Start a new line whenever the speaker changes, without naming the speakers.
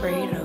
afraid.